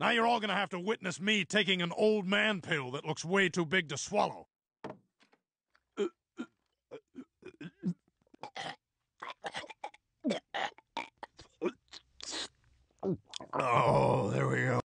Now you're all gonna have to witness me taking an old man pill that looks way too big to swallow. Oh. there we go.